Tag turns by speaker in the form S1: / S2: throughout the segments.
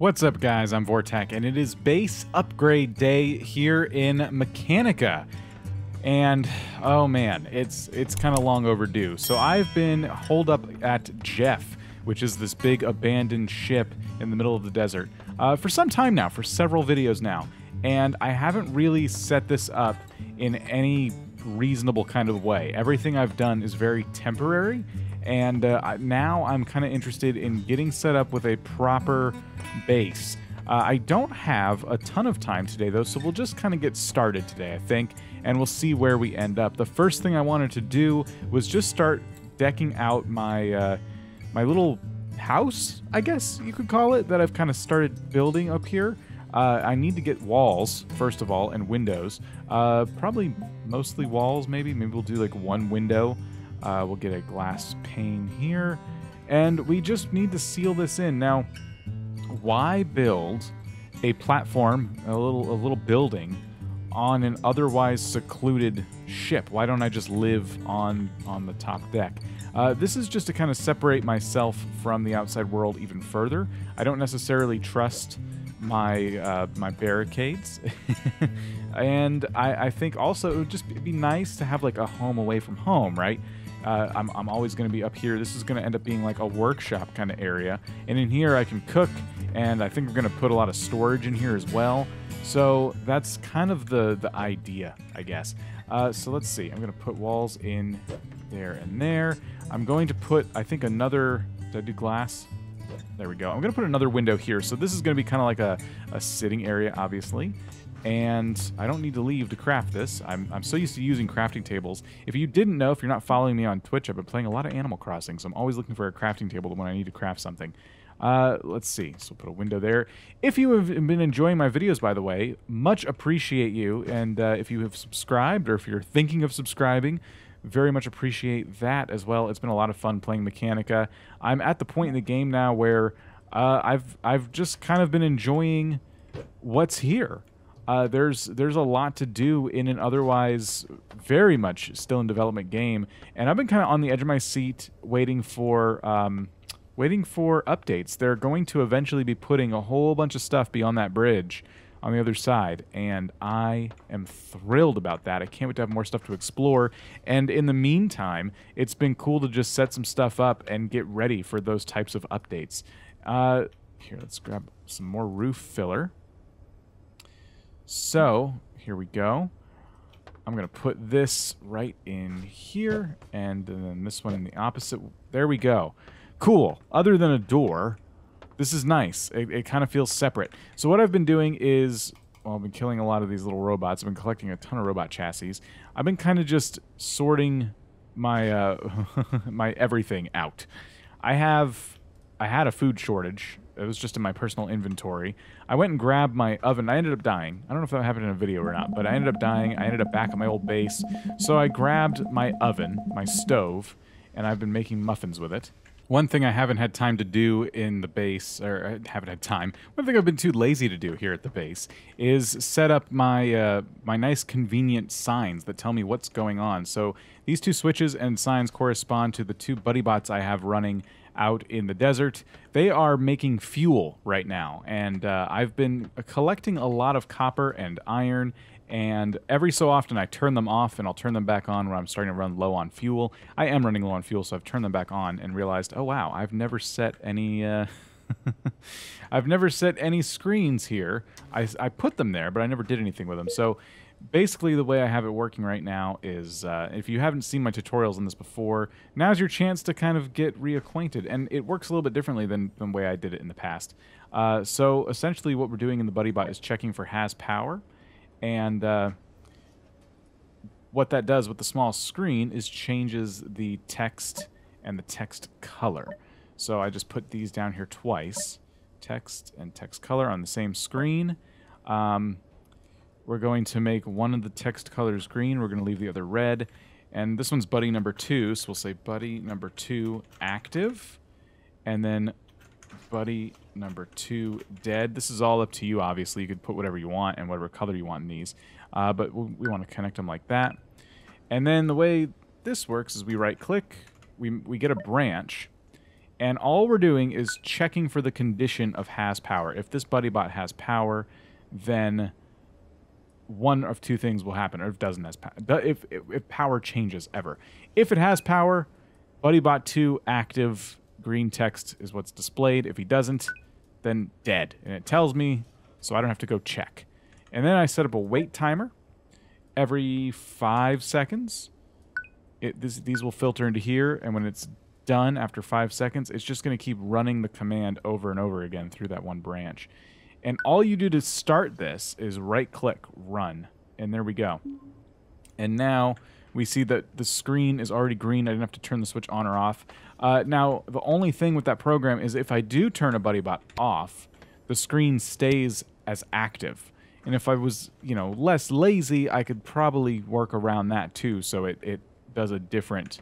S1: What's up, guys? I'm Vortac, and it is base upgrade day here in Mechanica. And oh man, it's it's kind of long overdue. So I've been holed up at Jeff, which is this big abandoned ship in the middle of the desert, uh, for some time now, for several videos now, and I haven't really set this up in any reasonable kind of way. Everything I've done is very temporary, and uh, now I'm kind of interested in getting set up with a proper base. Uh, I don't have a ton of time today, though, so we'll just kind of get started today, I think, and we'll see where we end up. The first thing I wanted to do was just start decking out my uh, my little house, I guess you could call it, that I've kind of started building up here. Uh, I need to get walls, first of all, and windows. Uh, probably mostly walls, maybe. Maybe we'll do like one window. Uh, we'll get a glass pane here. And we just need to seal this in. Now, why build a platform, a little a little building on an otherwise secluded ship? Why don't I just live on on the top deck? Uh, this is just to kind of separate myself from the outside world even further. I don't necessarily trust my uh, my barricades, and I, I think also it would just be nice to have like a home away from home, right? Uh, I'm, I'm always going to be up here. This is going to end up being like a workshop kind of area. And in here, I can cook, and I think we're going to put a lot of storage in here as well. So that's kind of the, the idea, I guess. Uh, so let's see. I'm going to put walls in there and there. I'm going to put, I think, another. Did I do glass? There we go. I'm going to put another window here. So this is going to be kind of like a, a sitting area, obviously and I don't need to leave to craft this. I'm, I'm so used to using crafting tables. If you didn't know, if you're not following me on Twitch, I've been playing a lot of Animal Crossing, so I'm always looking for a crafting table when I need to craft something. Uh, let's see. So put a window there. If you have been enjoying my videos, by the way, much appreciate you. And uh, if you have subscribed or if you're thinking of subscribing, very much appreciate that as well. It's been a lot of fun playing Mechanica. I'm at the point in the game now where uh, I've I've just kind of been enjoying what's here. Uh, there's there's a lot to do in an otherwise very much still in development game, and I've been kind of on the edge of my seat waiting for um, waiting for updates. They're going to eventually be putting a whole bunch of stuff beyond that bridge on the other side, and I am thrilled about that. I can't wait to have more stuff to explore. And in the meantime, it's been cool to just set some stuff up and get ready for those types of updates. Uh, here, let's grab some more roof filler. So here we go. I'm going to put this right in here and then this one in the opposite. There we go. Cool. Other than a door, this is nice. It, it kind of feels separate. So what I've been doing is, well, I've been killing a lot of these little robots. I've been collecting a ton of robot chassis. I've been kind of just sorting my uh, my everything out. I have I had a food shortage it was just in my personal inventory. I went and grabbed my oven. I ended up dying. I don't know if that happened in a video or not, but I ended up dying. I ended up back at my old base. So I grabbed my oven, my stove, and I've been making muffins with it. One thing I haven't had time to do in the base, or I haven't had time, one thing I've been too lazy to do here at the base is set up my uh, my nice convenient signs that tell me what's going on. So these two switches and signs correspond to the two buddy bots I have running out in the desert. They are making fuel right now, and uh, I've been collecting a lot of copper and iron. And every so often, I turn them off and I'll turn them back on when I'm starting to run low on fuel. I am running low on fuel, so I've turned them back on and realized, oh wow, I've never set any. Uh, I've never set any screens here. I, I put them there, but I never did anything with them. So basically the way I have it working right now is uh, if you haven't seen my tutorials on this before, now's your chance to kind of get reacquainted. And it works a little bit differently than the way I did it in the past. Uh, so essentially what we're doing in the BuddyBot is checking for has power. And uh, what that does with the small screen is changes the text and the text color. So I just put these down here twice. Text and text color on the same screen. Um, we're going to make one of the text colors green. We're going to leave the other red. And this one's buddy number two, so we'll say buddy number two active. And then buddy number two dead. This is all up to you, obviously. You could put whatever you want and whatever color you want in these. Uh, but we, we want to connect them like that. And then the way this works is we right-click, we, we get a branch, And all we're doing is checking for the condition of has power. If this buddy bot has power, then one of two things will happen, or if it doesn't has power. If, if, if power changes ever. If it has power, BuddyBot 2 active green text is what's displayed. If he doesn't, then dead. And it tells me, so I don't have to go check. And then I set up a wait timer every five seconds. It, this, these will filter into here, and when it's done after five seconds, it's just going to keep running the command over and over again through that one branch. And all you do to start this is right-click, run, and there we go. And now we see that the screen is already green. I didn't have to turn the switch on or off. Uh, now, the only thing with that program is if I do turn a BuddyBot off, the screen stays as active. And if I was, you know, less lazy, I could probably work around that too, so it, it does a different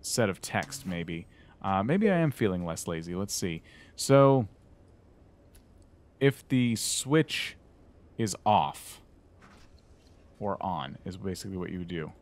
S1: set of text, maybe. Uh, maybe I am feeling less lazy. Let's see. So, if the switch is off or on, is basically what you would do.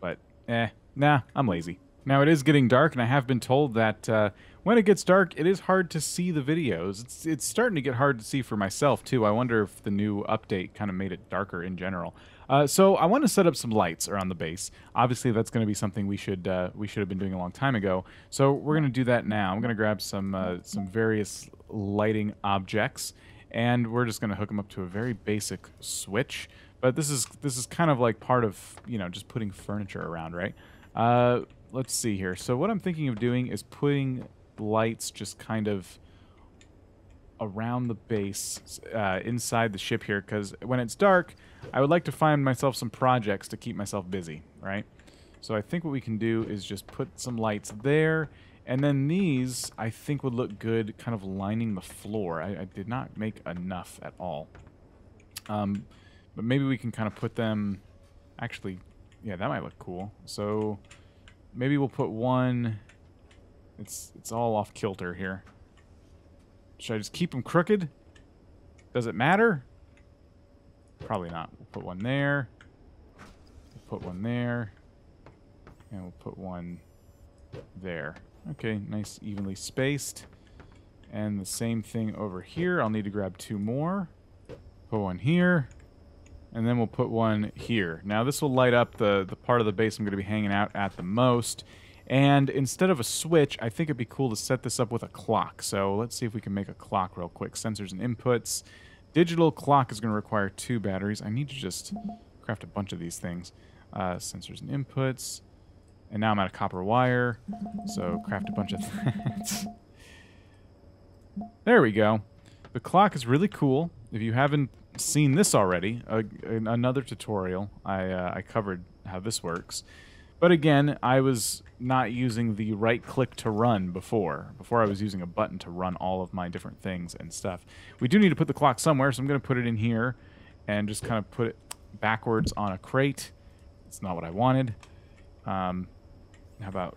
S1: But, eh, nah, I'm lazy. Now, it is getting dark, and I have been told that uh, when it gets dark, it is hard to see the videos. It's, it's starting to get hard to see for myself, too. I wonder if the new update kind of made it darker in general. Uh, so I want to set up some lights around the base. Obviously, that's going to be something we should uh, we should have been doing a long time ago. So we're going to do that now. I'm going to grab some uh, some various lighting objects, and we're just going to hook them up to a very basic switch. But this is this is kind of like part of you know just putting furniture around, right? Uh, let's see here. So what I'm thinking of doing is putting lights just kind of around the base uh, inside the ship here because when it's dark, I would like to find myself some projects to keep myself busy, right? So I think what we can do is just put some lights there, and then these I think would look good kind of lining the floor. I, I did not make enough at all. Um, but maybe we can kind of put them, actually, yeah, that might look cool. So maybe we'll put one, it's, it's all off kilter here. Should I just keep them crooked? Does it matter? Probably not. We'll put one there. We'll put one there. And we'll put one there. Okay, nice evenly spaced. And the same thing over here. I'll need to grab two more. Put one here. And then we'll put one here. Now this will light up the, the part of the base I'm going to be hanging out at the most. And instead of a switch, I think it'd be cool to set this up with a clock. So let's see if we can make a clock real quick. Sensors and inputs. Digital clock is going to require two batteries. I need to just craft a bunch of these things. Uh, sensors and inputs. And now I'm out of copper wire. So craft a bunch of that. there we go. The clock is really cool. If you haven't seen this already, uh, another tutorial, I, uh, I covered how this works. But again, I was not using the right click to run before. Before I was using a button to run all of my different things and stuff. We do need to put the clock somewhere, so I'm going to put it in here and just kind of put it backwards on a crate. It's not what I wanted. Um, how about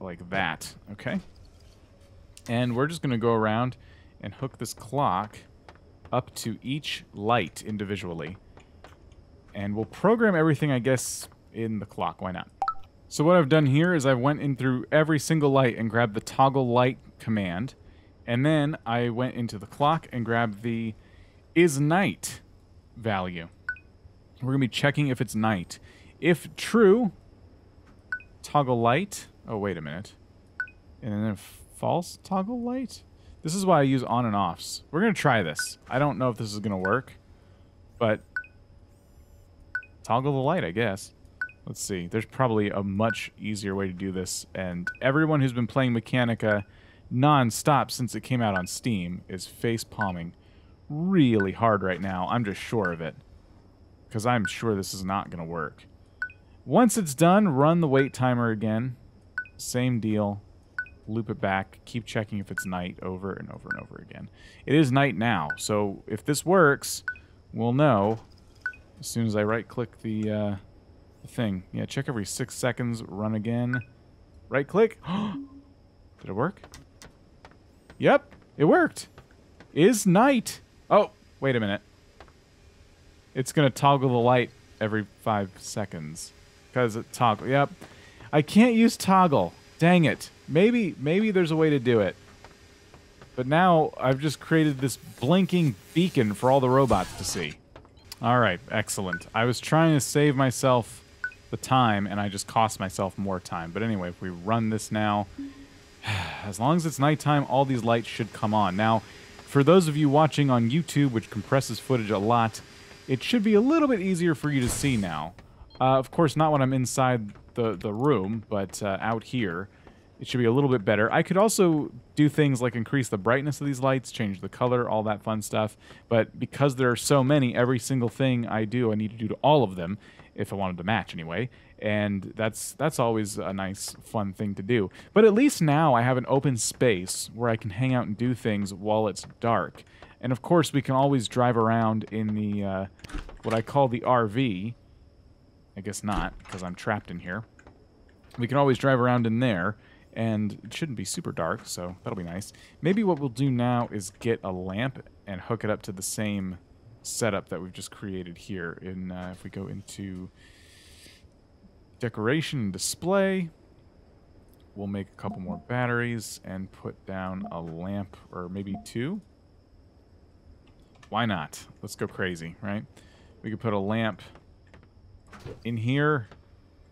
S1: like that? Okay. And we're just going to go around and hook this clock up to each light individually. And we'll program everything, I guess, in the clock. Why not? So what I've done here is I went in through every single light and grabbed the toggle light command. And then I went into the clock and grabbed the is night value. We're going to be checking if it's night. If true, toggle light. Oh, wait a minute. And then false toggle light? This is why I use on and offs. We're going to try this. I don't know if this is going to work, but toggle the light, I guess. Let's see. There's probably a much easier way to do this, and everyone who's been playing Mechanica non-stop since it came out on Steam is face palming really hard right now. I'm just sure of it, because I'm sure this is not going to work. Once it's done, run the wait timer again. Same deal. Loop it back. Keep checking if it's night over and over and over again. It is night now, so if this works, we'll know as soon as I right-click the... Uh, thing. Yeah, check every six seconds, run again. Right click. Did it work? Yep, it worked. Is night. Oh, wait a minute. It's going to toggle the light every five seconds. Because it toggle. Yep. I can't use toggle. Dang it. Maybe, maybe there's a way to do it. But now I've just created this blinking beacon for all the robots to see. All right, excellent. I was trying to save myself the time, and I just cost myself more time. But anyway, if we run this now, as long as it's nighttime, all these lights should come on. Now, for those of you watching on YouTube, which compresses footage a lot, it should be a little bit easier for you to see now. Uh, of course, not when I'm inside the, the room, but uh, out here. It should be a little bit better. I could also do things like increase the brightness of these lights, change the color, all that fun stuff. But because there are so many, every single thing I do, I need to do to all of them, if I wanted to match anyway. And that's that's always a nice, fun thing to do. But at least now I have an open space where I can hang out and do things while it's dark. And of course, we can always drive around in the uh, what I call the RV. I guess not, because I'm trapped in here. We can always drive around in there and it shouldn't be super dark, so that'll be nice. Maybe what we'll do now is get a lamp and hook it up to the same setup that we've just created here. In uh, If we go into decoration and display, we'll make a couple more batteries and put down a lamp, or maybe two. Why not? Let's go crazy, right? We could put a lamp in here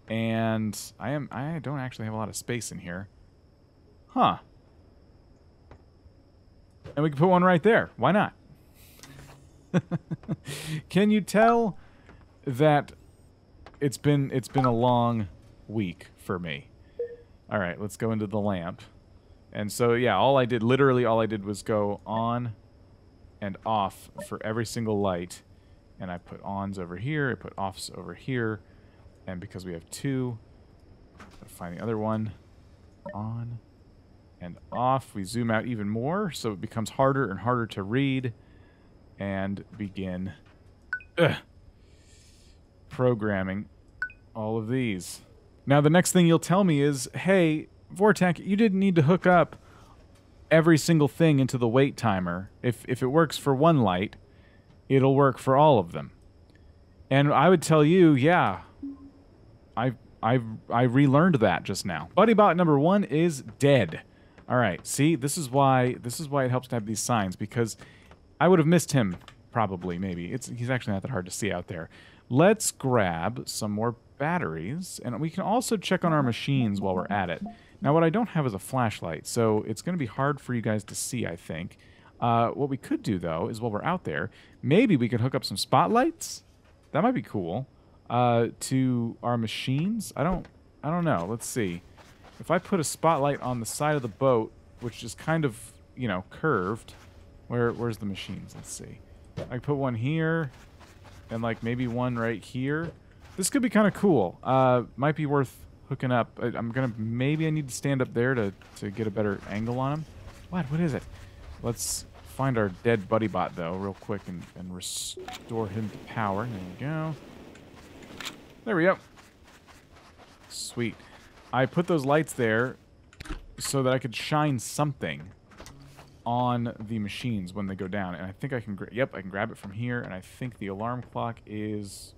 S1: and I am I don't actually have a lot of space in here. Huh. And we can put one right there. Why not? can you tell that it's been it's been a long week for me? All right, let's go into the lamp. And so yeah, all I did literally all I did was go on and off for every single light. And I put ons over here, I put offs over here, and because we have two, find the other one on and off. We zoom out even more, so it becomes harder and harder to read. And begin ugh, programming all of these. Now, the next thing you'll tell me is, hey, Vortac, you didn't need to hook up every single thing into the wait timer. If, if it works for one light, it'll work for all of them. And I would tell you, yeah, I I I relearned that just now. BuddyBot number one is dead. All right, see, this is why this is why it helps to have these signs because I would have missed him probably maybe. It's he's actually not that hard to see out there. Let's grab some more batteries and we can also check on our machines while we're at it. Now what I don't have is a flashlight, so it's going to be hard for you guys to see, I think. Uh, what we could do though is while we're out there, maybe we could hook up some spotlights. That might be cool. Uh, to our machines. I don't I don't know. Let's see. If I put a spotlight on the side of the boat, which is kind of, you know, curved, where where's the machines? Let's see. I put one here, and like maybe one right here. This could be kind of cool. Uh, might be worth hooking up. I, am gonna maybe I need to stand up there to to get a better angle on him. What? What is it? Let's find our dead buddy bot though, real quick, and and restore him to power. There we go. There we go. Sweet. I put those lights there so that I could shine something on the machines when they go down. And I think I can, yep, I can grab it from here. And I think the alarm clock is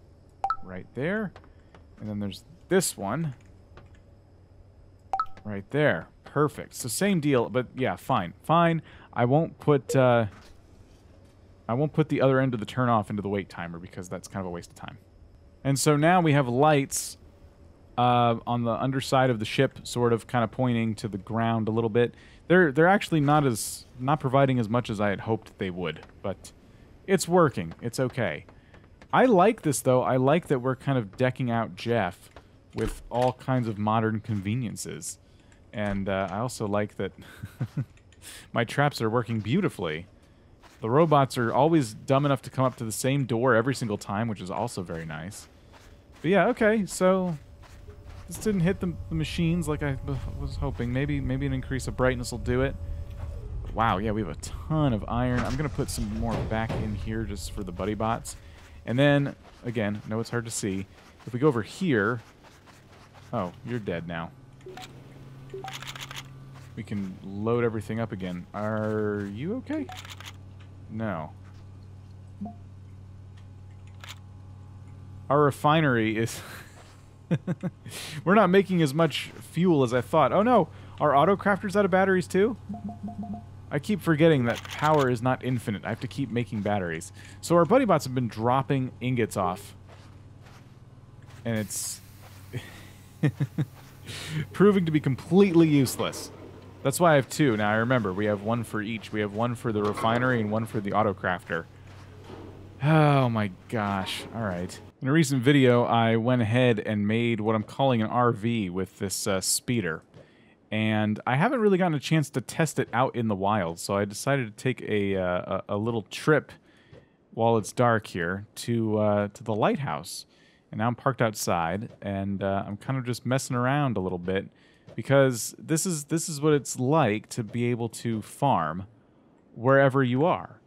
S1: right there. And then there's this one right there. Perfect. So same deal, but yeah, fine. Fine. I won't put, uh, I won't put the other end of the turn off into the wait timer because that's kind of a waste of time. And so now we have lights uh, on the underside of the ship, sort of kind of pointing to the ground a little bit. They're they're actually not as not providing as much as I had hoped they would, but it's working. It's okay. I like this though. I like that we're kind of decking out Jeff with all kinds of modern conveniences, and uh, I also like that my traps are working beautifully. The robots are always dumb enough to come up to the same door every single time, which is also very nice. But yeah, okay, so this didn't hit the, the machines like I was hoping. Maybe maybe an increase of brightness will do it. Wow, yeah, we have a ton of iron. I'm going to put some more back in here just for the buddy bots. And then, again, I know it's hard to see. If we go over here... Oh, you're dead now. We can load everything up again. Are you okay? No. Our refinery is... We're not making as much fuel as I thought. Oh no! Are auto crafters out of batteries too? I keep forgetting that power is not infinite. I have to keep making batteries. So our buddy bots have been dropping ingots off. And it's proving to be completely useless. That's why I have two. Now I remember, we have one for each. We have one for the refinery and one for the auto crafter. Oh my gosh. All right. In a recent video, I went ahead and made what I'm calling an RV with this uh, speeder and I haven't really gotten a chance to test it out in the wild, so I decided to take a uh, a, little trip while it's dark here to uh, to the lighthouse. And now I'm parked outside, and uh, I'm kind of just messing around a little bit because this is this is what it's like to be able to farm wherever you are.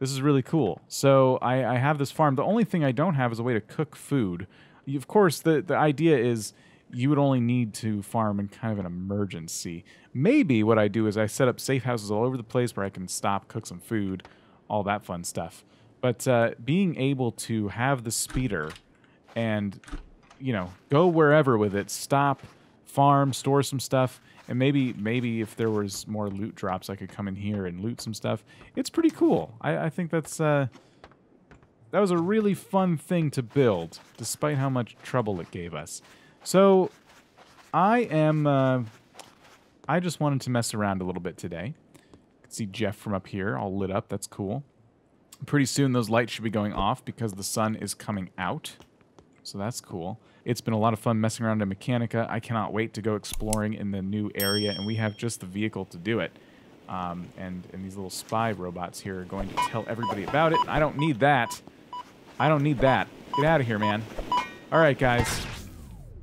S1: This is really cool. So I, I have this farm. The only thing I don't have is a way to cook food. Of course, the the idea is you would only need to farm in kind of an emergency. Maybe what I do is I set up safe houses all over the place where I can stop, cook some food, all that fun stuff. But uh, being able to have the speeder and, you know, go wherever with it, stop, farm, store some stuff, and maybe maybe if there was more loot drops, I could come in here and loot some stuff. It's pretty cool. I, I think that's uh, that was a really fun thing to build, despite how much trouble it gave us. So, I am. Uh, I just wanted to mess around a little bit today. You can see Jeff from up here, all lit up. That's cool. Pretty soon, those lights should be going off because the sun is coming out. So that's cool. It's been a lot of fun messing around in Mechanica. I cannot wait to go exploring in the new area, and we have just the vehicle to do it. Um, and, and these little spy robots here are going to tell everybody about it. I don't need that. I don't need that. Get out of here, man. All right, guys.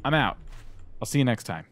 S1: I'm out. I'll see you next time.